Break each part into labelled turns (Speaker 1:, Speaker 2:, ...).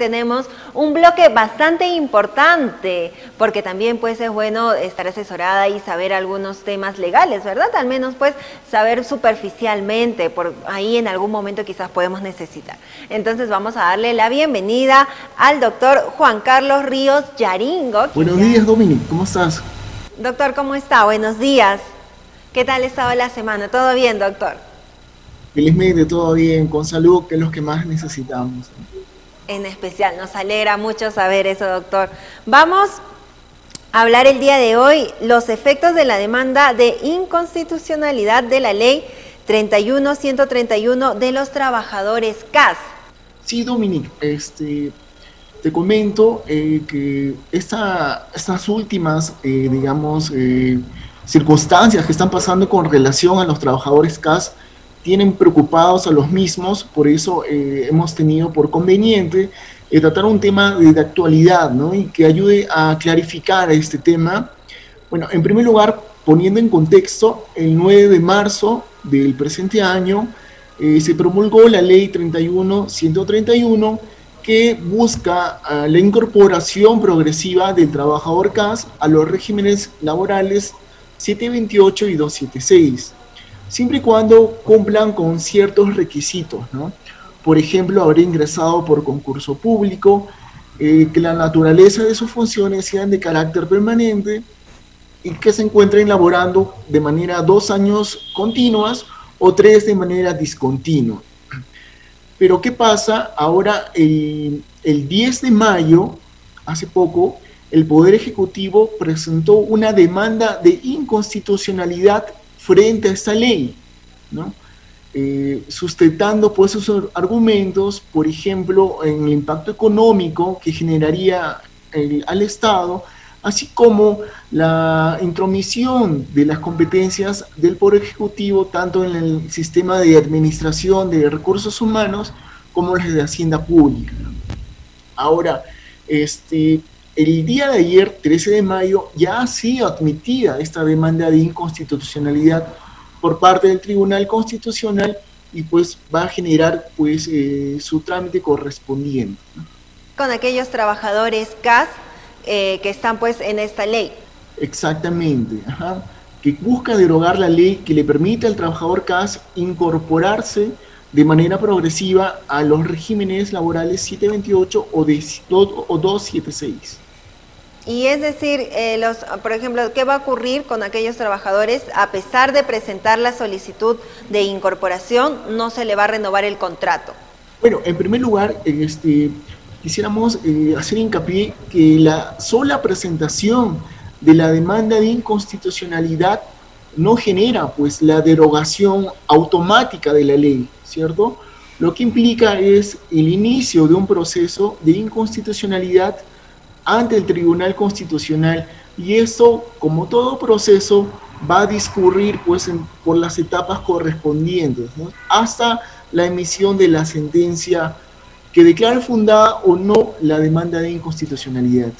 Speaker 1: Tenemos un bloque bastante importante, porque también pues es bueno estar asesorada y saber algunos temas legales, ¿verdad? Al menos pues saber superficialmente, por ahí en algún momento quizás podemos necesitar. Entonces vamos a darle la bienvenida al doctor Juan Carlos Ríos Yaringo.
Speaker 2: Buenos días, Dominic, ¿cómo estás?
Speaker 1: Doctor, ¿cómo está? Buenos días. ¿Qué tal ha estado la semana? ¿Todo bien, doctor?
Speaker 2: Felizmente todo bien, con salud, que es lo que más necesitamos
Speaker 1: en especial. Nos alegra mucho saber eso, doctor. Vamos a hablar el día de hoy los efectos de la demanda de inconstitucionalidad de la ley 31-131 de los trabajadores CAS.
Speaker 2: Sí, Dominic, este, te comento eh, que esta, estas últimas, eh, digamos, eh, circunstancias que están pasando con relación a los trabajadores CAS tienen preocupados a los mismos, por eso eh, hemos tenido por conveniente eh, tratar un tema de, actualidad ¿no? y que ayude a clarificar este tema. Bueno, en primer lugar, poniendo en contexto, el 9 de marzo del presente año eh, se promulgó la ley 31-131 que busca ah, la incorporación progresiva del trabajador CAS a los regímenes laborales 728 y 276 siempre y cuando cumplan con ciertos requisitos, ¿no? Por ejemplo, haber ingresado por concurso público, eh, que la naturaleza de sus funciones sean de carácter permanente y que se encuentren laborando de manera dos años continuas o tres de manera discontinua. Pero ¿qué pasa? Ahora, el 10 de mayo, hace poco, el Poder Ejecutivo presentó una demanda de inconstitucionalidad frente a esta ley, ¿no? Eh, sustentando pues sus argumentos, por ejemplo, en el impacto económico que generaría al Estado, así como la intromisión de las competencias del Poder Ejecutivo, tanto en el sistema de administración de recursos humanos como las de Hacienda Pública. Ahora, este, el día de ayer, 13 de mayo, ya ha sido admitida esta demanda de inconstitucionalidad por parte del Tribunal Constitucional y pues va a generar pues eh, su trámite correspondiente.
Speaker 1: Con aquellos trabajadores CAS eh, que están pues en esta ley.
Speaker 2: Exactamente, que busca derogar la ley que le permite al trabajador CAS incorporarse de manera progresiva a los regímenes laborales 728 o, o 276.
Speaker 1: Y es decir, eh, los, por ejemplo, ¿qué va a ocurrir con aquellos trabajadores? A pesar de presentar la solicitud de incorporación, no se le va a renovar el contrato.
Speaker 2: Bueno, en primer lugar, este, quisiéramos eh, hacer hincapié que la sola presentación de la demanda de inconstitucionalidad no genera pues la derogación automática de la ley, ¿cierto? Lo que implica es el inicio de un proceso de inconstitucionalidad ante el Tribunal Constitucional y eso, como todo proceso, va a discurrir pues, por las etapas correspondientes, hasta la emisión de la sentencia que declare fundada o no la demanda de inconstitucionalidad.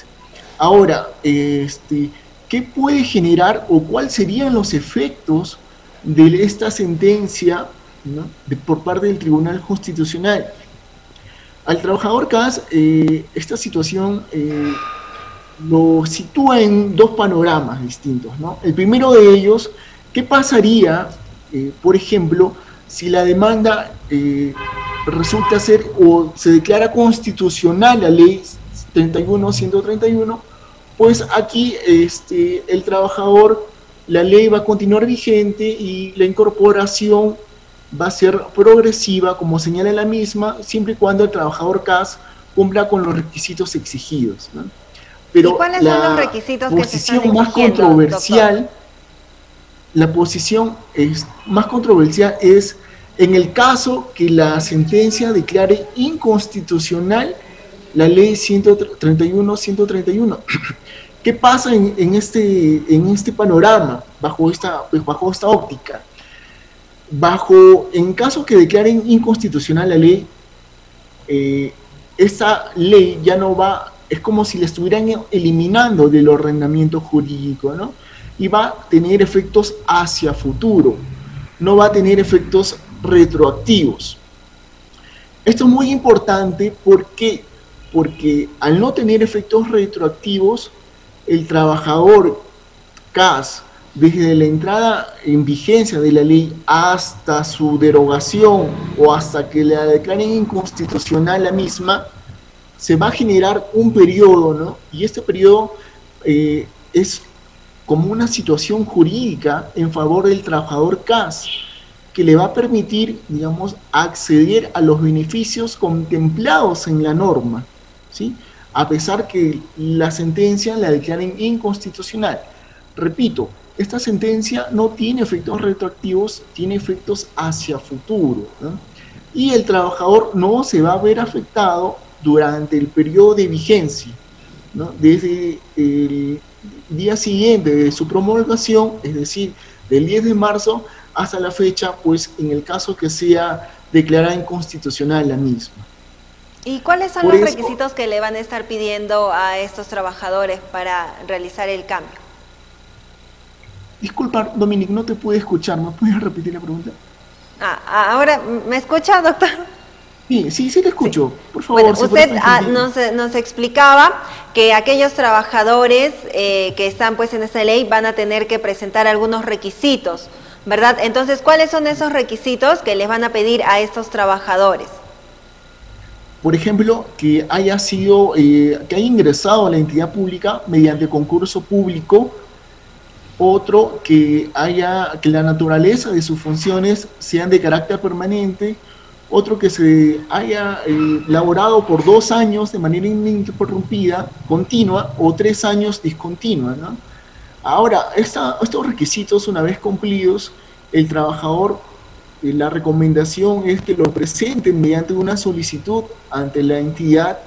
Speaker 2: Ahora, este, ¿qué puede generar o cuáles serían los efectos de esta sentencia por parte del Tribunal Constitucional? Al trabajador CAS, eh, esta situación eh, lo sitúa en dos panoramas distintos. El primero de ellos, ¿qué pasaría, eh, por ejemplo, si la demanda resulta ser o se declara constitucional la ley 31-131? Pues aquí este, el trabajador, la ley va a continuar vigente y la incorporación va a ser progresiva, como señala la misma, siempre y cuando el trabajador CAS cumpla con los requisitos exigidos.
Speaker 1: Pero ¿Y cuáles la son los requisitos
Speaker 2: posición
Speaker 1: que se
Speaker 2: más controversial, la posición es, más controversial es en el caso que la sentencia declare inconstitucional la ley 131-131. ¿Qué pasa en, este, en este panorama, bajo esta, pues, bajo esta óptica? bajo, en caso que declaren inconstitucional la ley, eh, esa ley ya no va, es como si la estuvieran eliminando del ordenamiento jurídico, ¿no? Y va a tener efectos hacia futuro, no va a tener efectos retroactivos. Esto es muy importante porque porque al no tener efectos retroactivos, el trabajador CAS, desde la entrada en vigencia de la ley hasta su derogación o hasta que la declaren inconstitucional la misma, se va a generar un periodo, ¿no? Y este periodo eh, es como una situación jurídica en favor del trabajador CAS, que le va a permitir, digamos, acceder a los beneficios contemplados en la norma, ¿sí? A pesar que la sentencia la declaren inconstitucional. Repito, esta sentencia no tiene efectos retroactivos, tiene efectos hacia futuro. Y el trabajador no se va a ver afectado durante el periodo de vigencia, desde el día siguiente de su promulgación, es decir, del 10 de marzo hasta la fecha, pues en el caso que sea declarada inconstitucional la misma.
Speaker 1: ¿Y cuáles son los requisitos que le van a estar pidiendo a estos trabajadores para realizar el cambio?
Speaker 2: Disculpa, Dominic, no te pude escuchar. ¿Me puedes repetir la pregunta?
Speaker 1: Ah, ahora, ¿me escucha, doctor?
Speaker 2: Sí, sí, sí te escucho. Por favor.
Speaker 1: Bueno, usted ah, nos, nos, explicaba que aquellos trabajadores eh, que están pues en esa ley van a tener que presentar algunos requisitos, ¿verdad? Entonces, ¿cuáles son esos requisitos que les van a pedir a estos trabajadores?
Speaker 2: Por ejemplo, que haya sido, eh, que haya ingresado a la entidad pública mediante concurso público otro que haya que la naturaleza de sus funciones sean de carácter permanente otro que se haya eh, laborado por dos años de manera ininterrumpida, continua, o tres años discontinua. Ahora, estos requisitos, una vez cumplidos, el trabajador, la recomendación es que lo presenten mediante una solicitud ante la entidad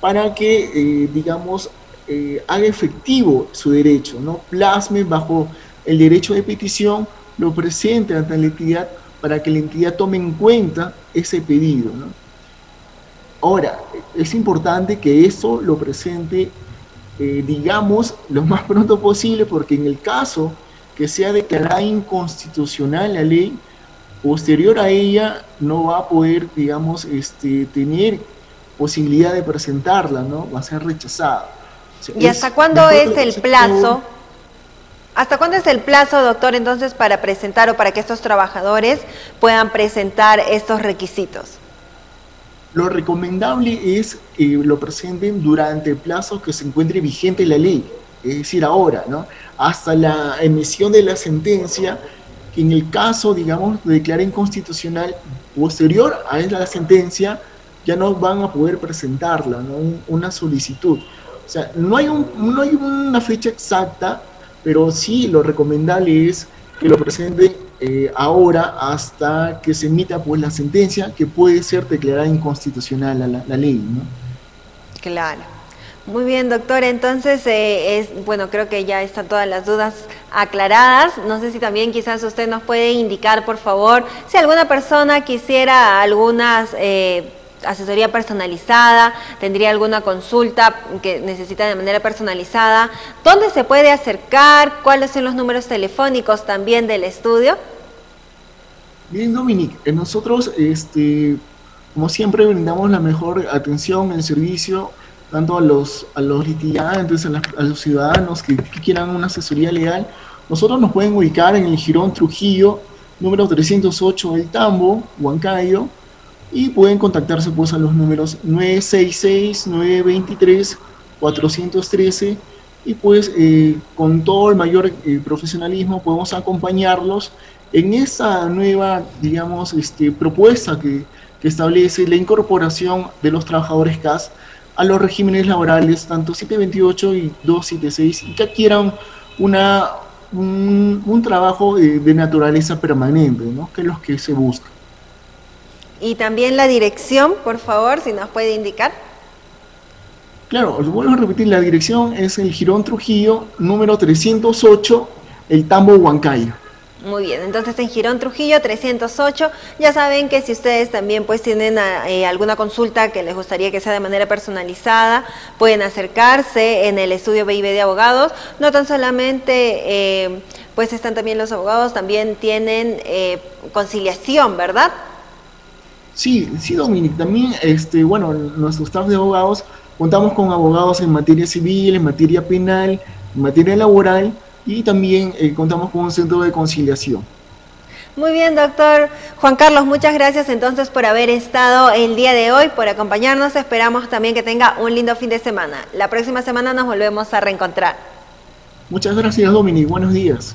Speaker 2: para que, eh, digamos, haga efectivo su derecho, ¿no? plasme bajo el derecho de petición, lo presente ante la entidad para que la entidad tome en cuenta ese pedido. Ahora, es importante que eso lo presente, eh, digamos, lo más pronto posible, porque en el caso que sea declarada inconstitucional la ley, posterior a ella no va a poder, digamos, este, tener posibilidad de presentarla, ¿no? Va a ser rechazada.
Speaker 1: ¿Y hasta cuándo es el plazo? ¿Hasta cuándo es el plazo, doctor, entonces, para presentar o para que estos trabajadores puedan presentar estos requisitos?
Speaker 2: Lo recomendable es que lo presenten durante el plazo que se encuentre vigente la ley, es decir, ahora, ¿no? Hasta la emisión de la sentencia, que en el caso, digamos, de declarar inconstitucional, posterior a la sentencia, ya no van a poder presentarla, ¿no? Una solicitud. O sea, no hay, un, no hay una fecha exacta pero sí lo recomendable es que lo presente eh, ahora hasta que se emita pues la sentencia que puede ser declarada inconstitucional la, la, ley, ¿no?
Speaker 1: Claro. Muy bien, doctor. Entonces, eh, bueno, creo que ya están todas las dudas aclaradas. No sé si también quizás usted nos puede indicar, por favor, si alguna persona quisiera algunas eh, asesoría personalizada, tendría alguna consulta que necesita de manera personalizada, ¿dónde se puede acercar? ¿Cuáles son los números telefónicos también del estudio?
Speaker 2: Bien, Dominique, eh, nosotros, este, como siempre, brindamos la mejor atención, el servicio, tanto a los, a los litigantes, a, los ciudadanos que, quieran una asesoría legal. Nosotros nos pueden ubicar en el Girón Trujillo, número 308 del Tambo, Huancayo, y pueden contactarse pues a los números 966-923-413 y pues eh, con todo el mayor eh, profesionalismo podemos acompañarlos en esa nueva, digamos, este, propuesta que, que, establece la incorporación de los trabajadores CAS a los regímenes laborales, tanto 728 y 276, y que adquieran una, un, un trabajo de naturaleza permanente, ¿no? que es lo que se busca.
Speaker 1: Y también la dirección, por favor, si nos puede indicar.
Speaker 2: Claro, os vuelvo a repetir, la dirección es el Girón Trujillo, número 308, el Tambo Huancayo.
Speaker 1: Muy bien, entonces en Girón Trujillo 308, ya saben que si ustedes también pues tienen eh, alguna consulta que les gustaría que sea de manera personalizada, pueden acercarse en el estudio BIB de abogados, no tan solamente eh, pues están también los abogados, también tienen eh, conciliación, ¿verdad?
Speaker 2: Sí, sí, Dominic. También, este, bueno, nuestro staff de abogados, contamos con abogados en materia civil, en materia penal, en materia laboral y también eh, contamos con un centro de conciliación.
Speaker 1: Muy bien, doctor Juan Carlos, muchas gracias entonces por haber estado el día de hoy, por acompañarnos. Esperamos también que tenga un lindo fin de semana. La próxima semana nos volvemos a reencontrar.
Speaker 2: Muchas gracias, Dominic. Buenos días.